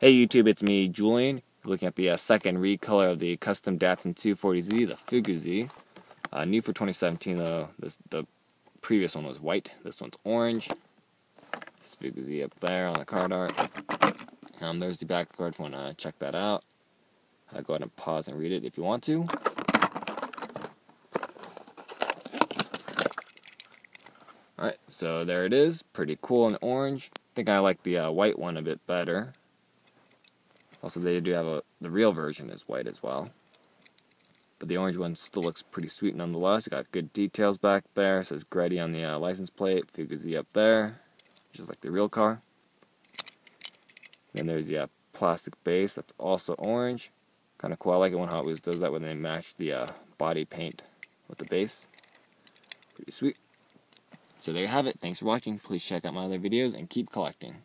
Hey YouTube, it's me, Julian. looking at the uh, second recolor of the custom Datsun 240Z, the Fugu Z. Uh, new for 2017 though. This, the previous one was white. This one's orange. This is Fugu Z up there on the card art. Um, there's the back card if you want to check that out. Uh, go ahead and pause and read it if you want to. Alright, so there it is. Pretty cool and orange. I think I like the uh, white one a bit better. Also, they do have a the real version is white as well. But the orange one still looks pretty sweet nonetheless. It got good details back there. It says Greddy on the uh, license plate. Fugazi up there, just like the real car. Then there's the uh, plastic base that's also orange. Kind of cool. I like it when Hot Wheels does that when they match the uh, body paint with the base. Pretty sweet. So there you have it. Thanks for watching. Please check out my other videos and keep collecting.